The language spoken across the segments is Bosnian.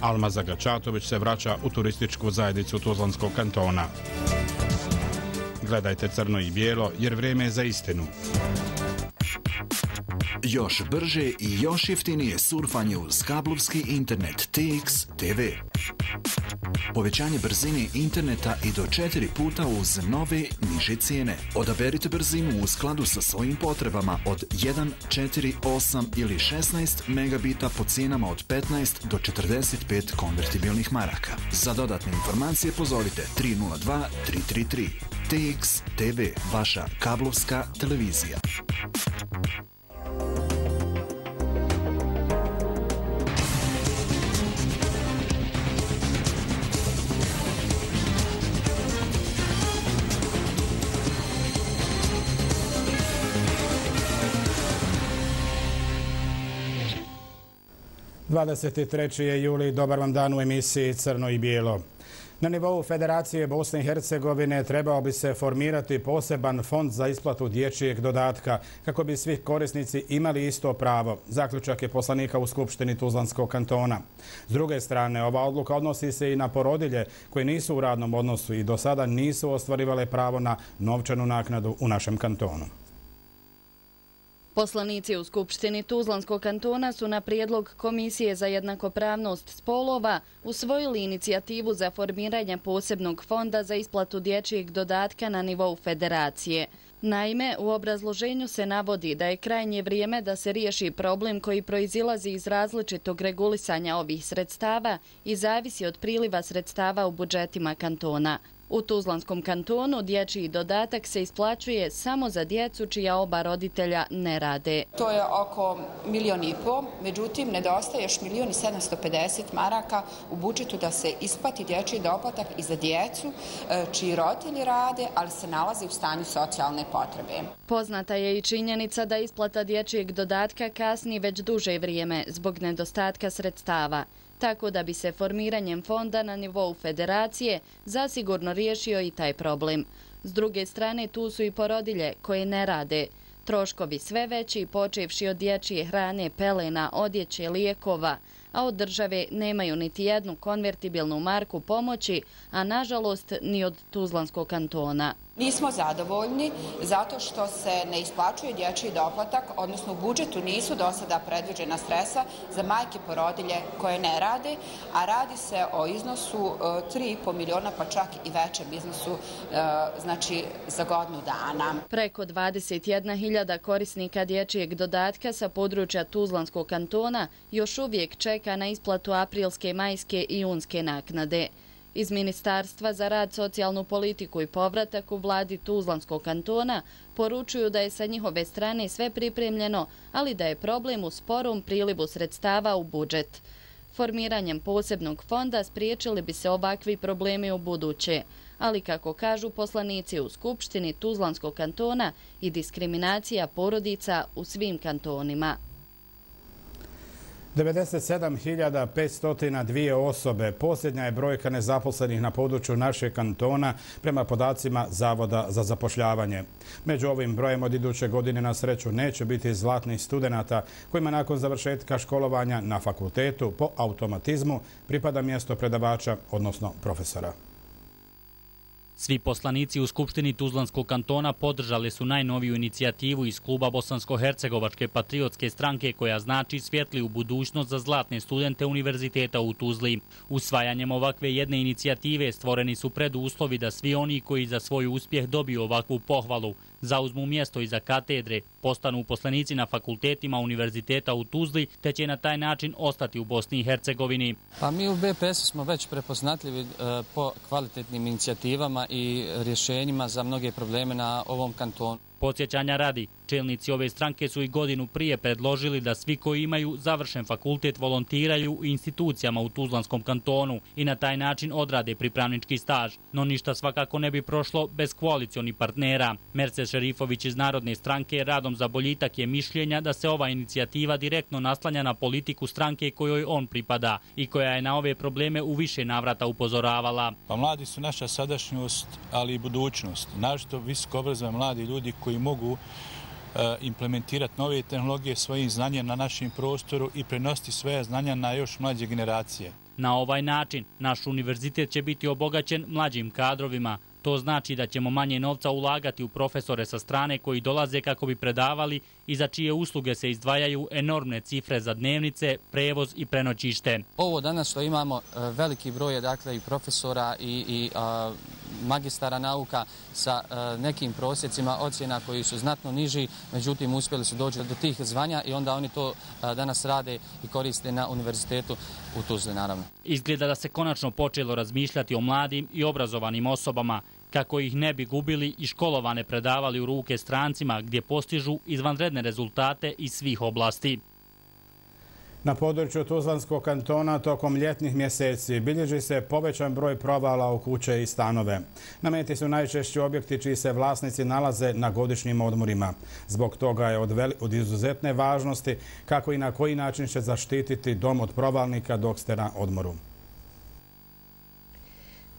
Alma Zagačatović se vraća u turističku zajednicu Tuzlanskog kantona. Gledajte crno i bijelo jer vrijeme je za istinu. Još brže i još jeftinije surfanje uz kablovski internet TX TV. Povećanje brzine interneta i do četiri puta uz nove niže cijene. Odaberite brzinu u skladu sa svojim potrebama od 1, 4, 8 ili 16 megabita po cijenama od 15 do 45 konvertibilnih maraka. Za dodatne informacije pozovite 302 333. TX TV, vaša kablovska televizija. 23. je juli, dobar vam dan u emisiji Crno i Bijelo. Na nivou Federacije Bosne i Hercegovine trebao bi se formirati poseban fond za isplatu dječijeg dodatka kako bi svi korisnici imali isto pravo. Zaključak je poslanika u Skupštini Tuzlanskog kantona. S druge strane, ova odluka odnosi se i na porodilje koji nisu u radnom odnosu i do sada nisu ostvarivale pravo na novčanu naknadu u našem kantonu. Poslanici u Skupštini Tuzlanskog kantona su na prijedlog Komisije za jednakopravnost spolova usvojili inicijativu za formiranje posebnog fonda za isplatu dječijeg dodatka na nivou federacije. Naime, u obrazloženju se navodi da je krajnje vrijeme da se riješi problem koji proizilazi iz različitog regulisanja ovih sredstava i zavisi od priliva sredstava u budžetima kantona. U Tuzlanskom kantonu dječji dodatak se isplaćuje samo za djecu čija oba roditelja ne rade. To je oko milijon i po, međutim nedostaje još milijon i 750 maraka u budžetu da se isplati dječji doplatak i za djecu e, čiji roditelji rade, ali se nalaze u stanju socijalne potrebe. Poznata je i činjenica da isplata dječjeg dodatka kasni već duže vrijeme zbog nedostatka sredstava tako da bi se formiranjem fonda na nivou federacije zasigurno riješio i taj problem. S druge strane, tu su i porodilje koje ne rade. Troškovi sve veći, počevši od dječje hrane, pelena, odjeće, lijekova, a od države nemaju niti jednu konvertibilnu marku pomoći, a nažalost ni od Tuzlanskog kantona. Nismo zadovoljni zato što se ne isplaćuje dječji doplatak, odnosno u budžetu nisu do sada predviđena stresa za majke porodilje koje ne rade, a radi se o iznosu e, 3,5 miliona pa čak i većem iznosu e, znači za godinu dana. Preko 21.000 korisnika dječjeg dodatka sa područja Tuzlanskog kantona još uvijek čeka na isplatu aprilske, majske i junske naknade. Iz Ministarstva za rad, socijalnu politiku i povratak u vladi Tuzlanskog kantona poručuju da je sa njihove strane sve pripremljeno, ali da je problem u sporom prilivu sredstava u budžet. Formiranjem posebnog fonda spriječili bi se ovakvi problemi u buduće, ali kako kažu poslanici u Skupštini Tuzlanskog kantona i diskriminacija porodica u svim kantonima. 97.502 osobe. Posljednja je brojka nezaposlenih na području našeg kantona prema podacima Zavoda za zapošljavanje. Među ovim brojem od iduće godine na sreću neće biti zlatnih studenta kojima nakon završetka školovanja na fakultetu po automatizmu pripada mjesto predavača, odnosno profesora. Svi poslanici u Skupštini Tuzlanskog kantona podržali su najnoviju inicijativu iz kluba Bosansko-Hercegovačke patriotske stranke koja znači svjetli u budućnost za zlatne studente Univerziteta u Tuzli. Usvajanjem ovakve jedne inicijative stvoreni su preduslovi da svi oni koji za svoj uspjeh dobiju ovakvu pohvalu zauzmu mjesto iza katedre, postanu uposlenici na fakultetima Univerziteta u Tuzli, te će na taj način ostati u Bosni i Hercegovini. Pa mi u BPS smo već prepoznatljivi e, po kvalitetnim inicijativama i rješenjima za mnoge probleme na ovom kantonu. Podsjećanja radi, čelnici ove stranke su i godinu prije predložili da svi koji imaju završen fakultet volontiraju u institucijama u Tuzlanskom kantonu i na taj način odrade pripravnički staž. No ništa svakako ne bi prošlo bez koalicioni partnera. Merce Šerifović iz Narodne stranke radom za boljitak je mišljenja da se ova inicijativa direktno naslanja na politiku stranke kojoj on pripada i koja je na ove probleme u više navrata upozoravala. Pa mladi su naša sadašnjost, ali i budućnost. Našto visoko obrazove mladi ljudi koji mogu implementirati nove tehnologije svojim znanjem na našem prostoru i prenositi svoje znanja na još mlađe generacije. Na ovaj način naš univerzitet će biti obogaćen mlađim kadrovima, To znači da ćemo manje novca ulagati u profesore sa strane koji dolaze kako bi predavali i za čije usluge se izdvajaju enormne cifre za dnevnice, prevoz i prenoćište. Ovo danas što imamo e, veliki broj je dakle i profesora i, i magistara nauka sa e, nekim prosjecima ocjena koji su znatno niži, međutim uspjeli su doći do tih zvanja i onda oni to e, danas rade i koriste na univerzitetu u Tuzli naravno. Izgleda da se konačno počelo razmišljati o mladim i obrazovanim osobama kako ih ne bi gubili i školovane predavali u ruke strancima gdje postižu izvanredne rezultate iz svih oblasti. Na području Tuzlanskog kantona tokom ljetnih mjeseci bilježi se povećan broj provala u kuće i stanove. Na meti su najčešći objekti čiji se vlasnici nalaze na godišnjim odmorima. Zbog toga je od izuzetne važnosti kako i na koji način će zaštititi dom od provalnika dok ste na odmoru.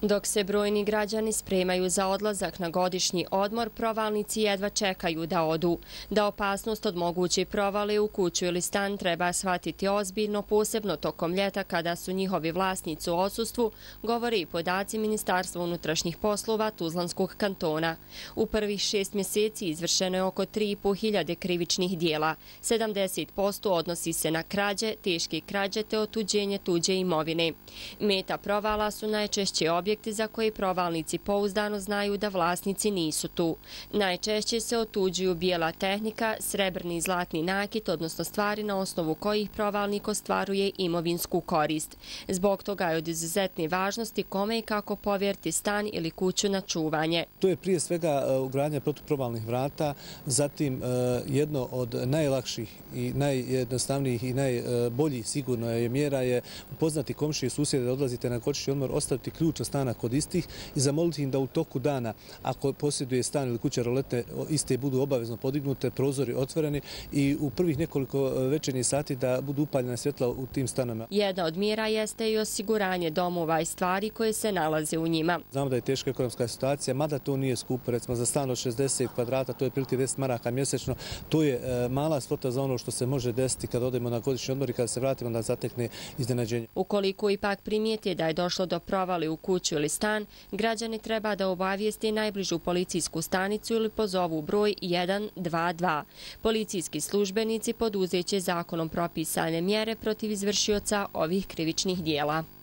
Dok se brojni građani spremaju za odlazak na godišnji odmor, provalnici jedva čekaju da odu. Da opasnost od moguće provale u kuću ili stan treba shvatiti ozbiljno, posebno tokom ljeta kada su njihovi vlasnici u osustvu, govori i podaci Ministarstva unutrašnjih poslova Tuzlanskog kantona. U prvih šest mjeseci izvršeno je oko 3500 krivičnih dijela. 70% odnosi se na krađe, teške krađe te otuđenje tuđe imovine. Meta provala su najčešće objekti objekte za koje provalnici pouzdano znaju da vlasnici nisu tu. Najčešće se otuđuju bijela tehnika, srebrni i zlatni nakit, odnosno stvari na osnovu kojih provalnik ostvaruje imovinsku korist. Zbog toga je od izuzetne važnosti kome i kako povjerti stan ili kuću na čuvanje. To je prije svega e, ugradnja protuprovalnih vrata, zatim e, jedno od najlakših i najjednostavnijih i najboljih sigurno je mjera je upoznati komšije susjede da odlazite na kočišnji odmor, ostaviti ključ od stana kod istih i zamoliti im da u toku dana, ako posjeduje stan ili kuća rolete, iste budu obavezno podignute, prozori otvoreni i u prvih nekoliko e, večernjih sati da budu upaljena svjetla u tim stanama. Jedna od mjera jeste i osiguranje domova i stvari koje se nalaze u njima. Znamo da je teška ekonomska situacija, mada to nije skupo, recimo za stan od 60 kvadrata, to je prilike 10 maraka mjesečno, to je e, mala svota za ono što se može desiti kada odemo na godišnji odmor i kada se vratimo da zatekne iznenađenje. Ukoliko ipak primijeti da je došlo do provali u kuću ili stan, građani treba da obavijesti najbližu policijsku stanicu ili pozovu broj 122. Policijski službenici poduzeće zakonom propisane mjere protiv izvršioca ovih krivičnih dijela.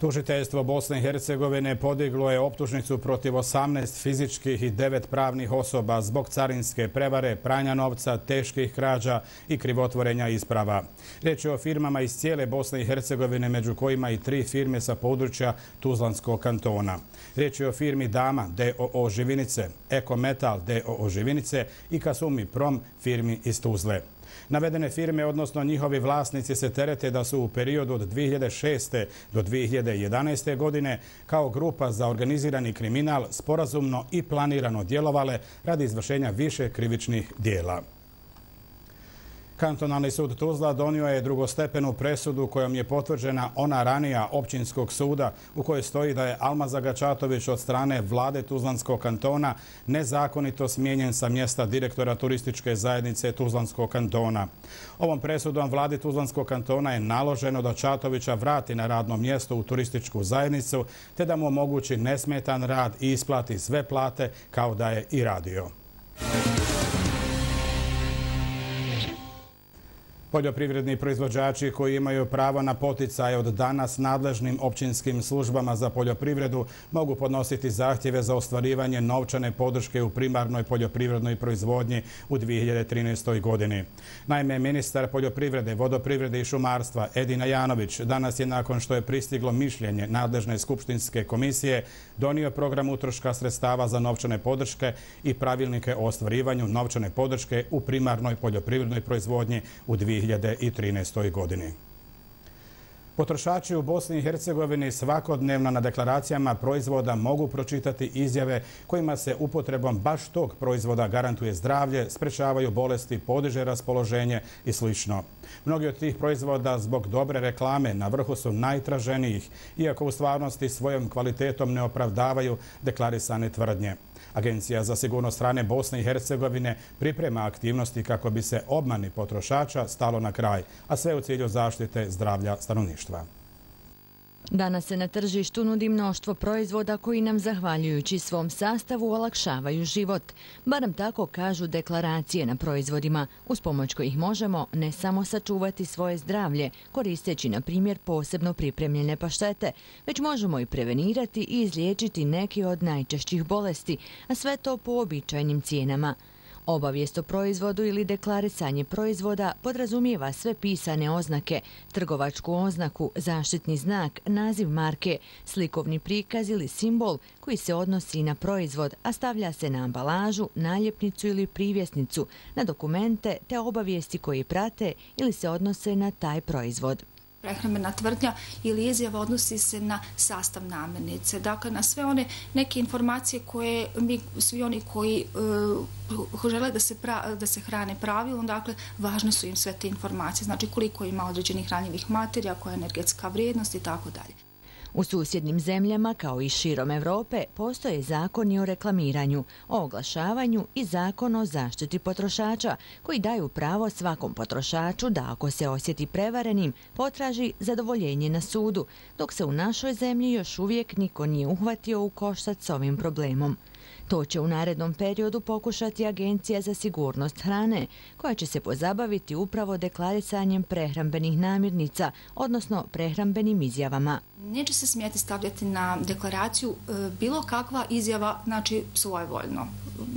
Tužiteljstvo Bosne i Hercegovine podiglo je optužnicu protiv 18 fizičkih i 9 pravnih osoba zbog carinske prevare, pranja novca, teških krađa i krivotvorenja isprava. Reč je o firmama iz cijele Bosne i Hercegovine, među kojima i tri firme sa područja Tuzlanskog kantona. Reč je o firmi Dama, D.O.O. Živinice, Eko Metal, D.O.O. Živinice i Kasumi Prom, firmi iz Tuzle. Navedene firme, odnosno njihovi vlasnici, se terete da su u periodu od 2006. do 2011. godine kao grupa za organizirani kriminal sporazumno i planirano djelovale radi izvršenja više krivičnih dijela. Kantonalni sud Tuzla donio je drugostepenu presudu kojom je potvrđena ona ranija općinskog suda u kojoj stoji da je Alma Zagačatović od strane vlade Tuzlanskog kantona nezakonito smijenjen sa mjesta direktora turističke zajednice Tuzlanskog kantona. Ovom presudom vladi Tuzlanskog kantona je naloženo da Čatovića vrati na radno mjesto u turističku zajednicu te da mu omogući nesmetan rad i isplati sve plate kao da je i radio. Poljoprivredni proizvođači koji imaju pravo na poticaje od danas nadležnim općinskim službama za poljoprivredu mogu podnositi zahtjeve za ostvarivanje novčane podrške u primarnoj poljoprivrednoj proizvodnji u 2013. godini. Naime, ministar poljoprivrede, vodoprivrede i šumarstva Edina Janović danas je nakon što je pristiglo mišljenje nadležne skupštinske komisije donio program utroška sredstava za novčane podrške i pravilnike o ostvarivanju novčane podrške u primarnoj poljoprivrednoj proizvodnji u 2013. 2013. godini. Potrošači u Bosni i Hercegovini svakodnevno na deklaracijama proizvoda mogu pročitati izjave kojima se upotrebom baš tog proizvoda garantuje zdravlje, sprečavaju bolesti, podiže raspoloženje i sl. Mnogi od tih proizvoda zbog dobre reklame na vrhu su najtraženijih, iako u stvarnosti svojom kvalitetom ne opravdavaju deklarisane tvrdnje. Agencija za sigurnost strane Bosne i Hercegovine priprema aktivnosti kako bi se obmani potrošača stalo na kraj, a sve u cilju zaštite zdravlja stanovništva. Danas se na tržištu nudi mnoštvo proizvoda koji nam, zahvaljujući svom sastavu, olakšavaju život. Barem tako kažu deklaracije na proizvodima, uz pomoć kojih možemo ne samo sačuvati svoje zdravlje, koristeći, na primjer, posebno pripremljene paštete, već možemo i prevenirati i izliječiti neke od najčešćih bolesti, a sve to po običajnim cijenama. Obavijest o proizvodu ili deklarisanje proizvoda podrazumijeva sve pisane oznake, trgovačku oznaku, zaštitni znak, naziv marke, slikovni prikaz ili simbol koji se odnosi na proizvod, a stavlja se na ambalažu, naljepnicu ili privjesnicu, na dokumente te obavijesti koji prate ili se odnose na taj proizvod prehrambena tvrdnja ili izjava odnosi se na sastav namirnice. Dakle, na sve one neke informacije koje mi, svi oni koji uh, žele da se, pra, da se hrane pravilno, dakle, važne su im sve te informacije. Znači, koliko ima određenih hranjivih materija, koja je energetska vrijednost i tako dalje. U susjednim zemljama, kao i širom Evrope, postoje zakoni o reklamiranju, o oglašavanju i zakon o zaštiti potrošača, koji daju pravo svakom potrošaču da ako se osjeti prevarenim, potraži zadovoljenje na sudu, dok se u našoj zemlji još uvijek niko nije uhvatio u koštac s ovim problemom. To će u narednom periodu pokušati Agencija za sigurnost hrane, koja će se pozabaviti upravo deklarisanjem prehrambenih namirnica, odnosno prehrambenim izjavama. Neće se smijeti stavljati na deklaraciju e, bilo kakva izjava, znači svojevoljno.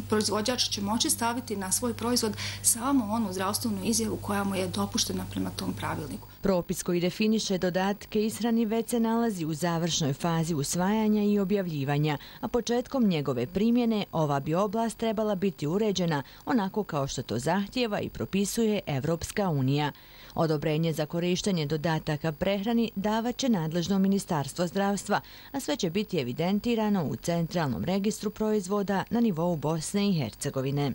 Proizvođač će moći staviti na svoj proizvod samo onu zdravstvenu izjavu koja mu je dopuštena prema tom pravilniku. Propis koji definiše dodatke ishrani već se nalazi u završnoj fazi usvajanja i objavljivanja, a početkom njegove primjene ova bi oblast trebala biti uređena onako kao što to zahtjeva i propisuje Evropska unija. Odobrenje za korištenje dodataka prehrani davaće nadležno Ministarstvo zdravstva, a sve će biti evidentirano u Centralnom registru proizvoda na nivou Bosne i Hercegovine.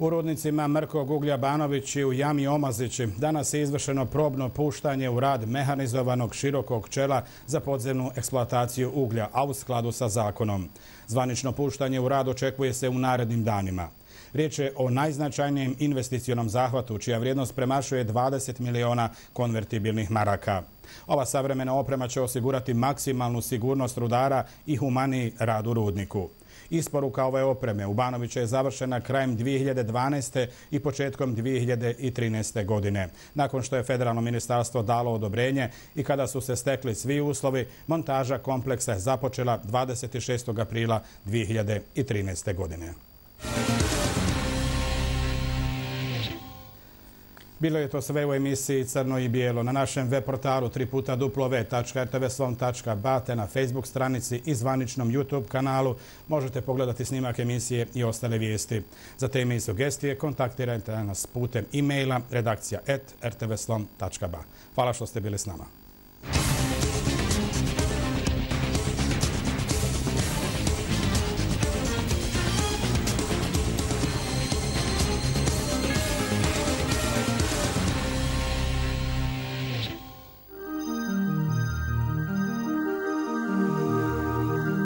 U rudnicima Mrkog uglja Banović i u jami Omazići danas je izvršeno probno puštanje u rad mehanizovanog širokog čela za podzemnu eksploataciju uglja, a u skladu sa zakonom. Zvanično puštanje u rad očekuje se u narednim danima. Riječ je o najznačajnijem investicijonom zahvatu, čija vrijednost premašuje 20 miliona konvertibilnih maraka. Ova savremena oprema će osigurati maksimalnu sigurnost rudara i humaniji rad u rudniku. Isporuka ove opreme u Banoviću je završena krajem 2012. i početkom 2013. godine. Nakon što je Federalno ministarstvo dalo odobrenje i kada su se stekli svi uslovi, montaža kompleksa je započela 26. aprila 2013. godine. Bilo je to sve u emisiji Crno i Bijelo na našem web portalu www.rtvslom.ba te na Facebook stranici i zvaničnom YouTube kanalu. Možete pogledati snimak emisije i ostale vijesti. Za teme i sugestije kontaktirajte nas putem e-maila redakcija.rtvslom.ba. Hvala što ste bili s nama.